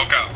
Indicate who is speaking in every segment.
Speaker 1: Look out.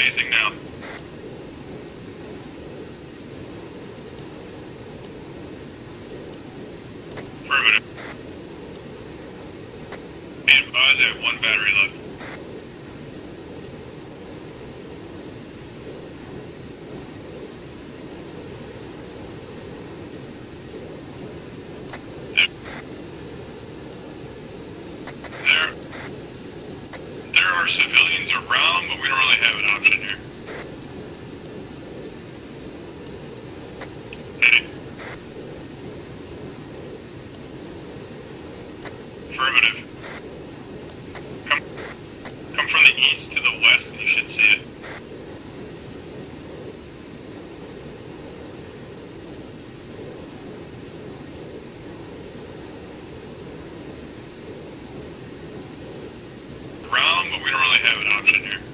Speaker 1: phasing now. Affirmative. Be advised I have one battery left. have an option here.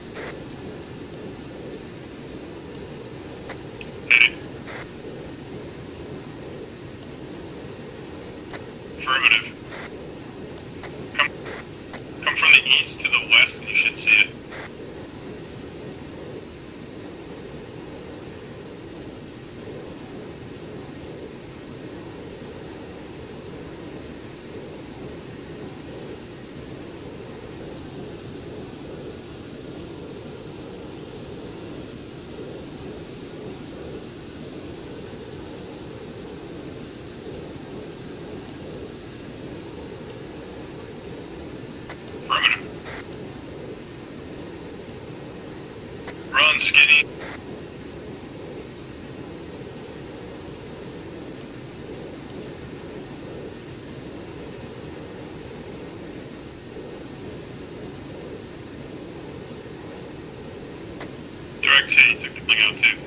Speaker 1: go to.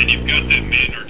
Speaker 1: Then you've got that man or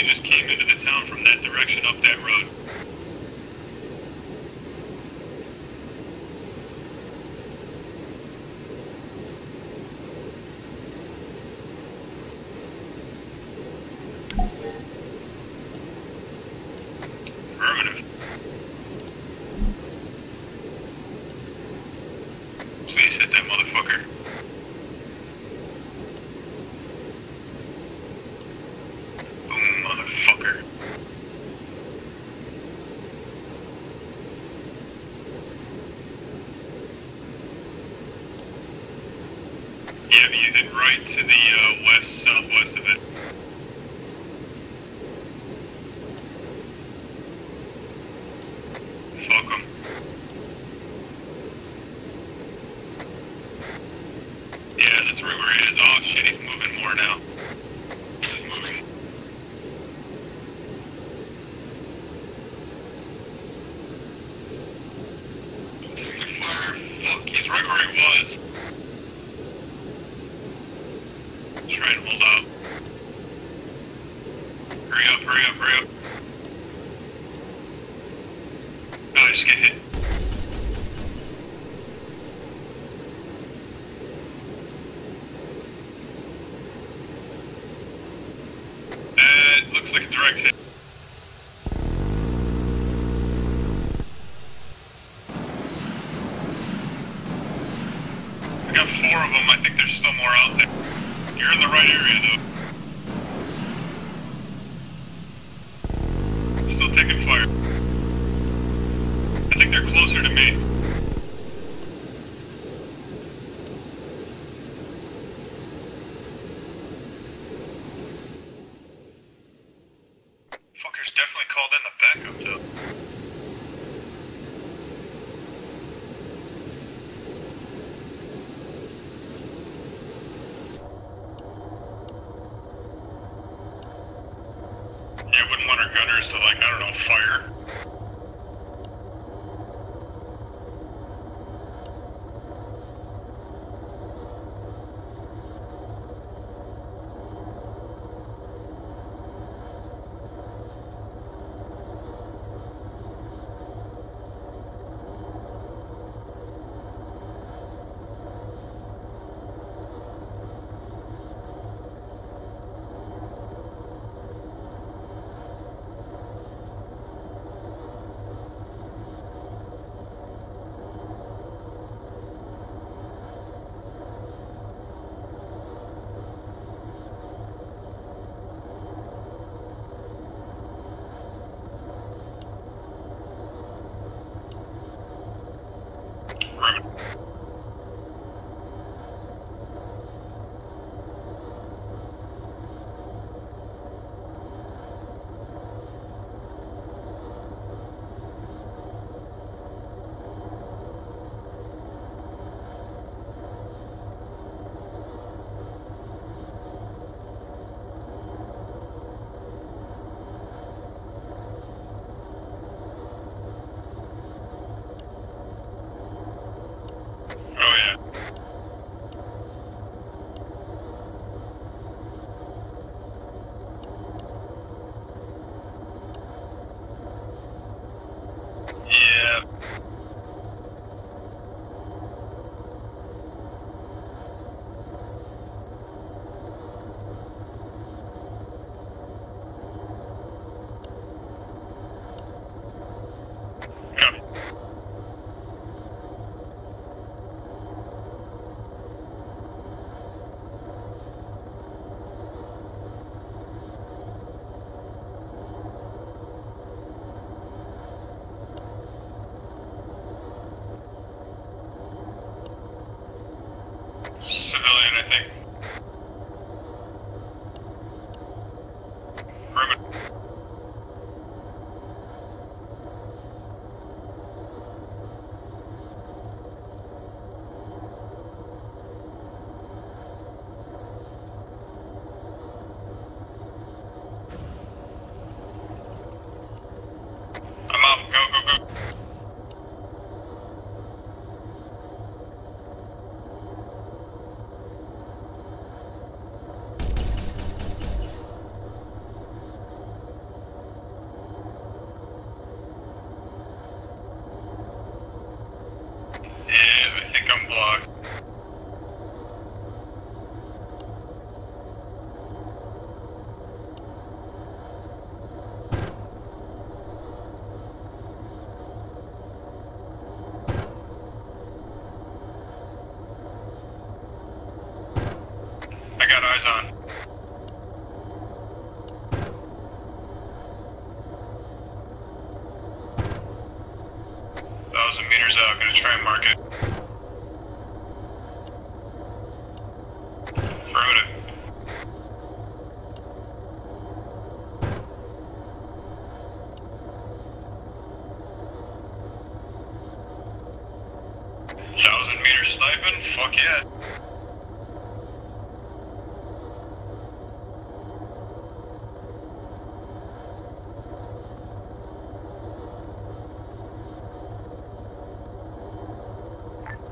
Speaker 1: It just came into the town from that direction up that road. to the uh, west southwest of it. Yeah, that's where we're at. Oh shit, he's moving more now. Fuck, he's right where he was. gunners to like, I don't know, fire. Eyes on. Thousand meters out, gonna try and mark it. Affirmative. Thousand meters sniping? Fuck yeah.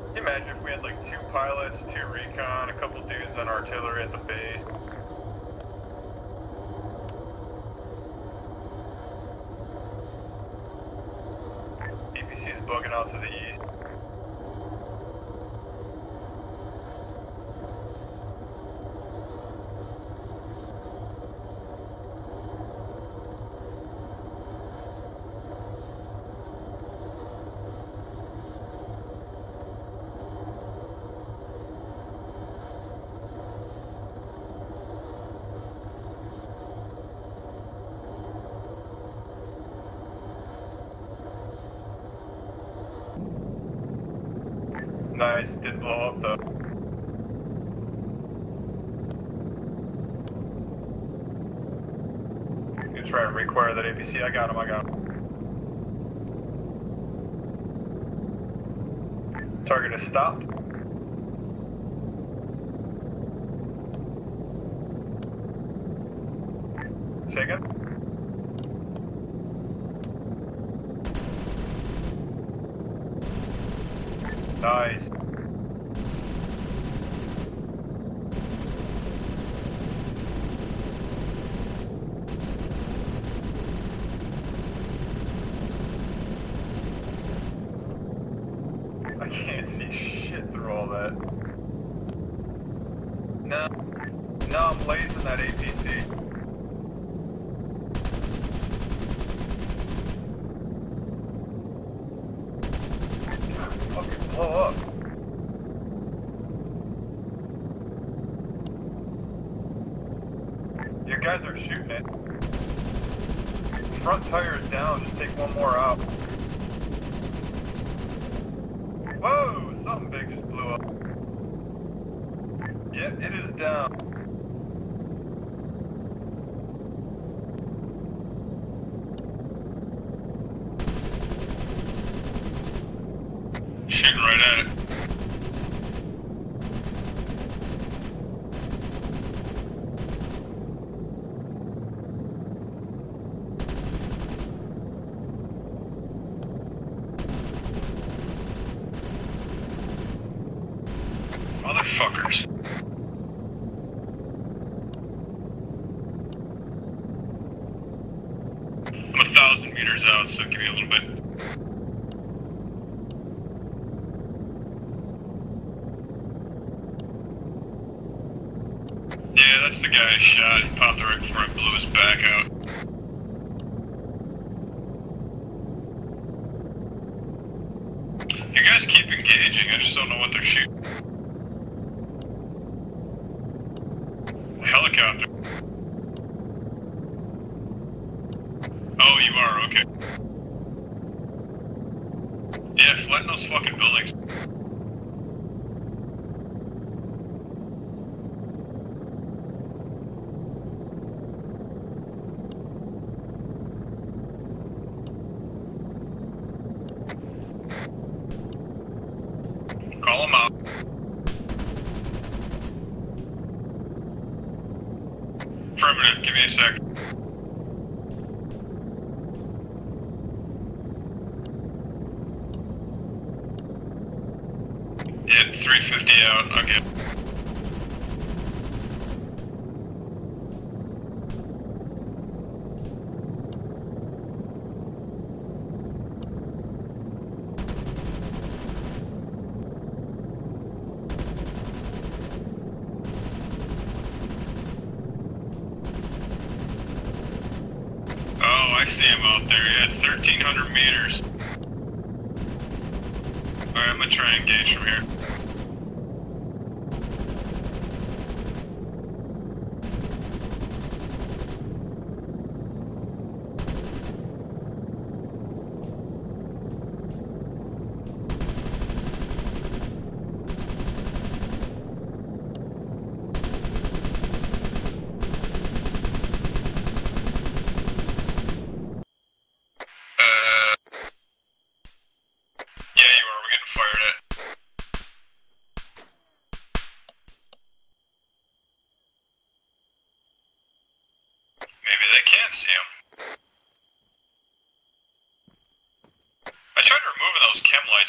Speaker 2: Can you imagine if we had like two pilots, two recon, a couple dudes on artillery at the base? APC is bugging out to the east. Nice, did blow up though. You try to require that APC. I got him, I got him. Target is stopped. That. No. No, I'm lasing that APC. God, fucking blow up. You guys are shooting it. Front tire is down, just take one more out. Whoa! Something big just blew up. Yeah, it is down.
Speaker 1: Shooting right at it. Motherfuckers. I'm a thousand meters out, so give me a little bit. Yeah, that's the guy I shot. He popped right before I blew his back out. Affirmative, give me a sec. Yeah, 350 out, I'll get...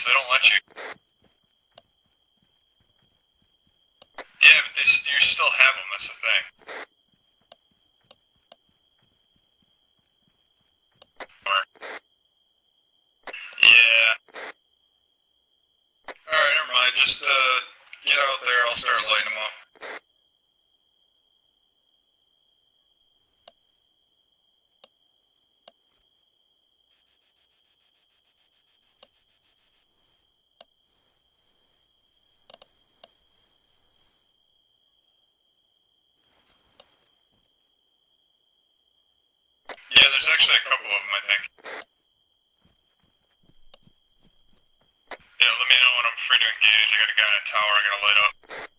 Speaker 1: they don't let you I'm free to engage. I got a guy in a tower I gotta light up.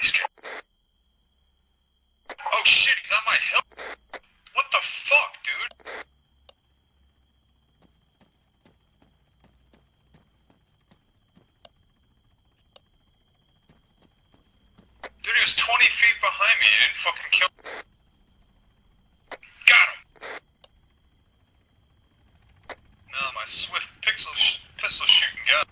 Speaker 1: He's Oh shit, he's on my hill. What the fuck, dude? Dude, he was 20 feet behind me. He didn't fucking kill. Got him. No, my swift pixel sh- pistol shooting gun.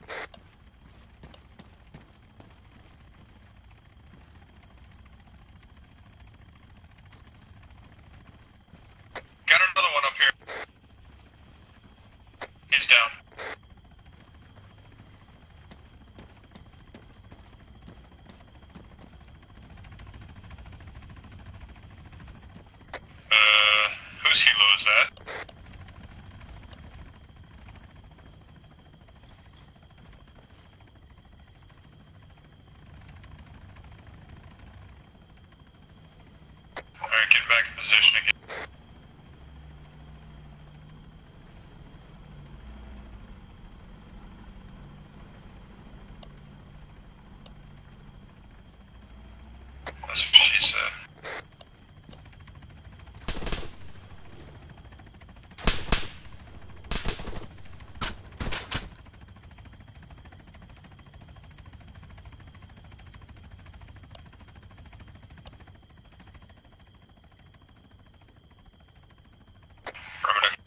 Speaker 1: Got another one up here. He's down. Uh, whose helo is that? Alright, get back in position again. That's what she said. Affirmative.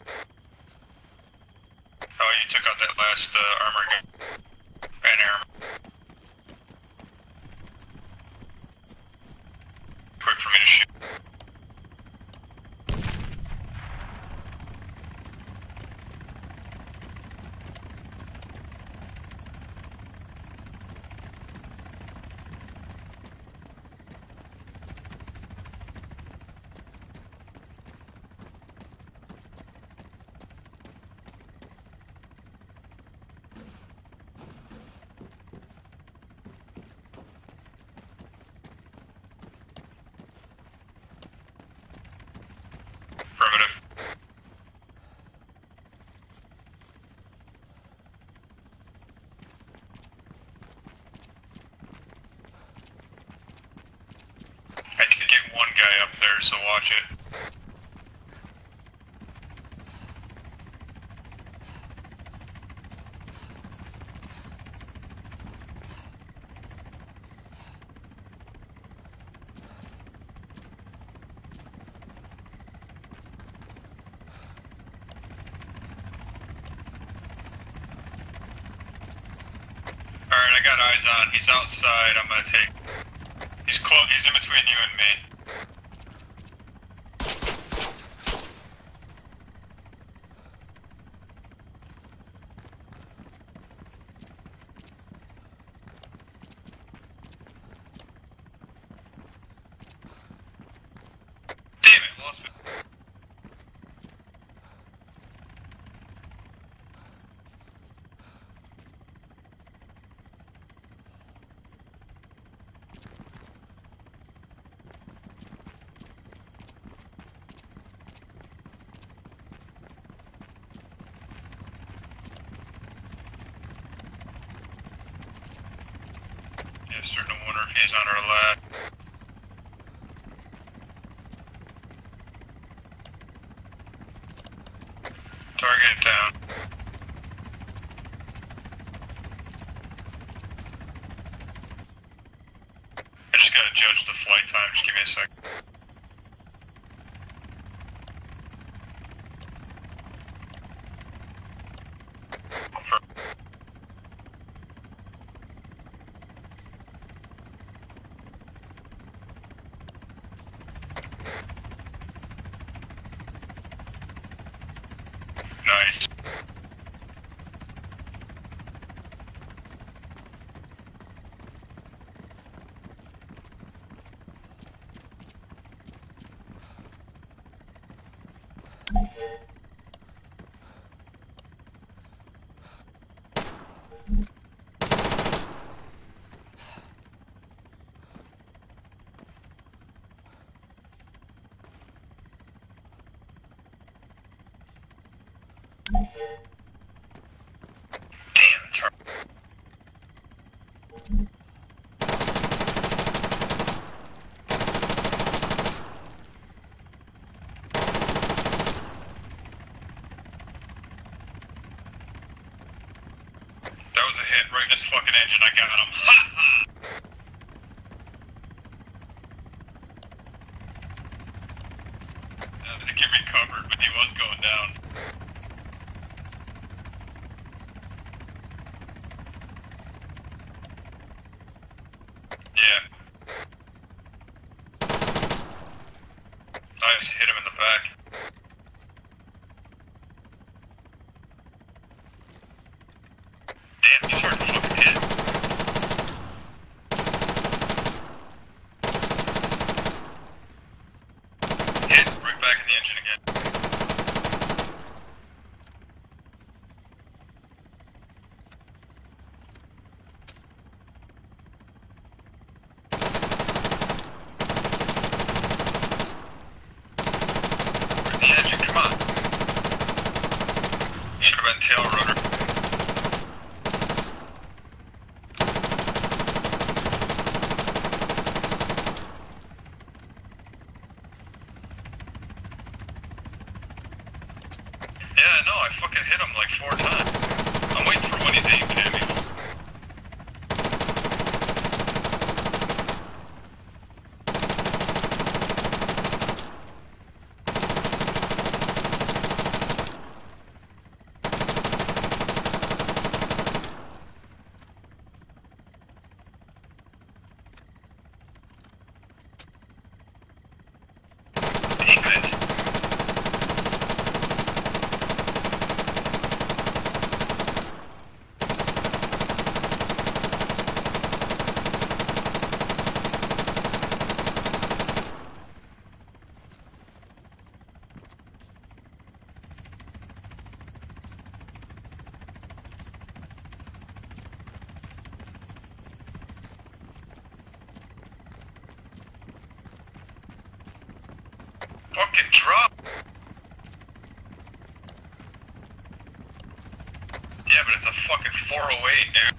Speaker 1: Oh, you took out that last uh, armor gun. And armor. Quick for me to shoot. Affirmative. I did get one guy up there, so watch it. Alright, I got eyes on. He's outside. I'm gonna take. He's close. He's in between you and me. Damn it, lost it. Yeah, starting to wonder if he's on our lap. That was a hit right in his fucking engine. I got him. Ha! far away now.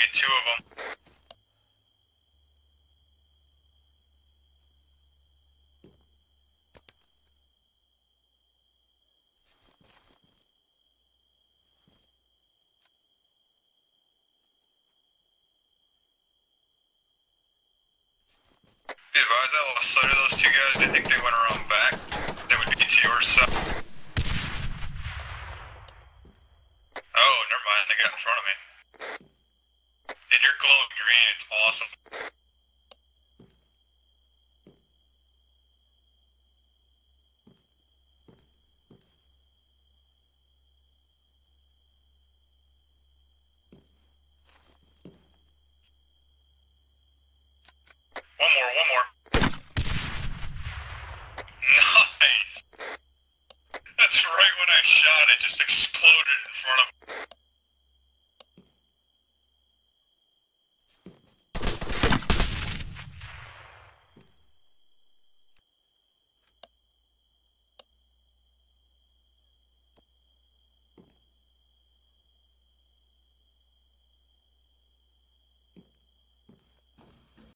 Speaker 1: be two of them. Be advised, I lost sight of those two guys. I think they went around.